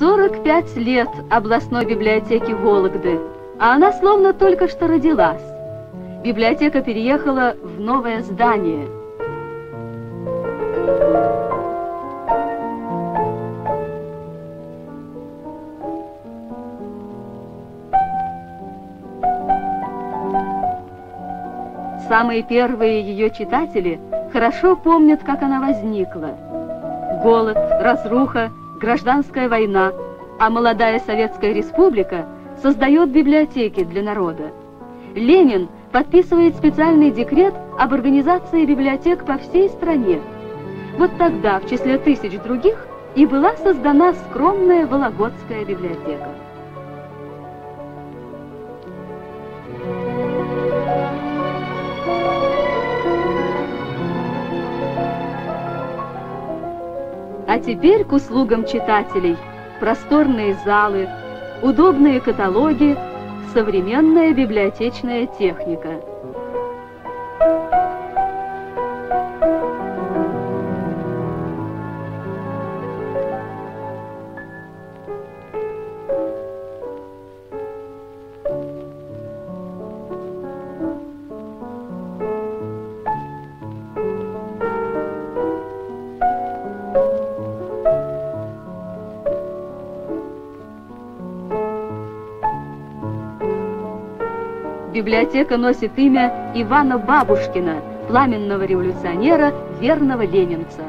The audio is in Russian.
45 лет областной библиотеки Вологды, а она словно только что родилась. Библиотека переехала в новое здание. Самые первые ее читатели хорошо помнят, как она возникла. Голод, разруха, гражданская война, а молодая Советская Республика создает библиотеки для народа. Ленин подписывает специальный декрет об организации библиотек по всей стране. Вот тогда, в числе тысяч других, и была создана скромная Вологодская библиотека. А теперь к услугам читателей. Просторные залы, удобные каталоги, современная библиотечная техника – библиотека носит имя Ивана Бабушкина, пламенного революционера, верного ленинца.